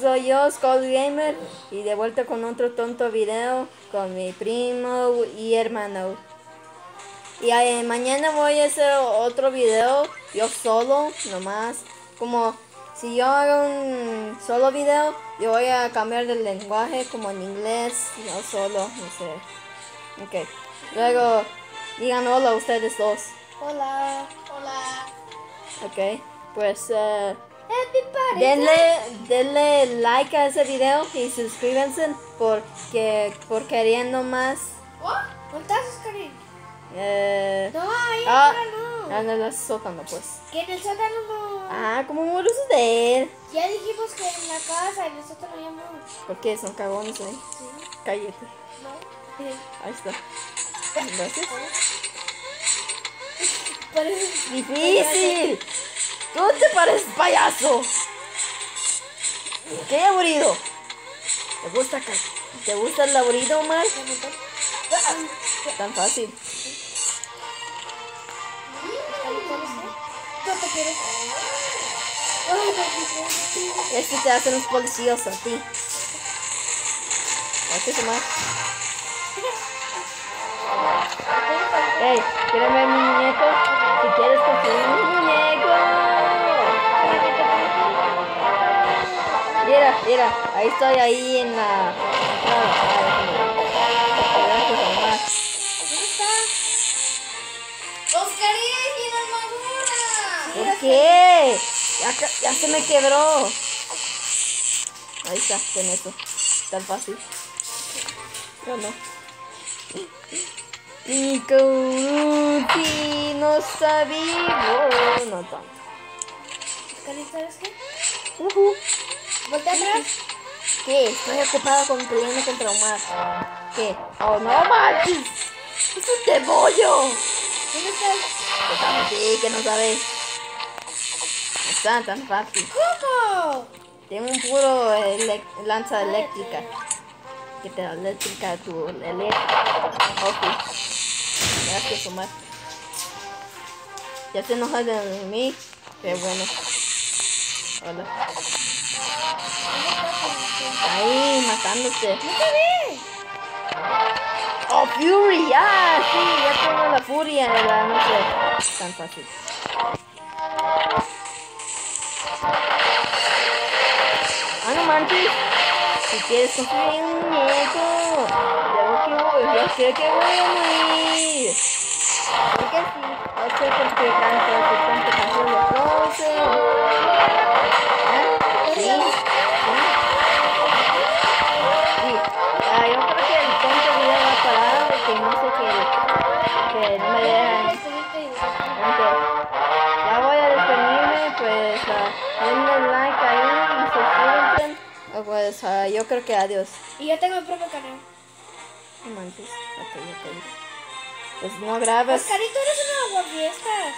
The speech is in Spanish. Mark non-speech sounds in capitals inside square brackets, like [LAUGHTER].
Soy yo, Skull Gamer, y de vuelta con otro tonto video con mi primo y hermano. Y eh, mañana voy a hacer otro video, yo solo, nomás. Como si yo hago un solo video, yo voy a cambiar de lenguaje como en inglés, yo solo, no sé. Ok, luego digan hola ustedes dos. Hola. Hola. Ok, pues... Happy Denle, denle like a ese video y suscríbanse porque por queriendo más. ¿Oh? ¿Dónde estás, Oscarín? Eh, No, ahí ah, no. anda en el sótano pues. Que en el sótano no. Ah, como muros de él. Ya dijimos que en la casa, en el sótano ya no. Porque son cagones, eh. Sí. Cállate. No. Sí. Ahí está. [LAUGHS] Gracias. Parece... Difícil. Tú te pareces payaso. Qué aburrido. ¿Te gusta, ¿Te gusta el aburrido, Omar? Tan fácil. Este te hacen los policías a ti. Gracias, Omar. Hey, ¿quieres ver mi Mira, mira, ahí estoy ahí en la. Ah, Gracias, Omar. ¿Dónde está? ¡Oscarín y la armadura! ¿Por qué? Ya, se me quebró. Ahí está, con eso. Tan fácil. No, no. Ruti no vivo. No tanto. Oscarín, ¿sabes qué? Ujú. Voltea atrás. ¿Qué? Estoy ocupada con peleando contra Omar. ¿Qué? Oh, no manches. Es un demonio. ¿Dónde estás? Que sabe, sí, que no sabe. No está tan fácil. ¿Cómo? Tengo un puro lanza eléctrica. Que te da eléctrica tu eléctrica. Ok. Gracias, Omar. Ya te enojas de mí. Qué bueno. Hola. Ahí, matándote. No te vi. Oh, Fury. Ah, sí, ya tengo la furia la no. Tan fácil. Ah, no manches. Si quieres construir un muñeco, ya que voy, ya sé que voy a morir. Porque sí, no sé por qué tanto no me dejan. Ya voy a despedirme, pues ah, denle like ahí y suscríbanse. Ah, Pues ah, yo creo que adiós. Y yo tengo mi propio canal. No manches, ok, ok. Pues no grabes. Oscarito, eres una aguafiestas.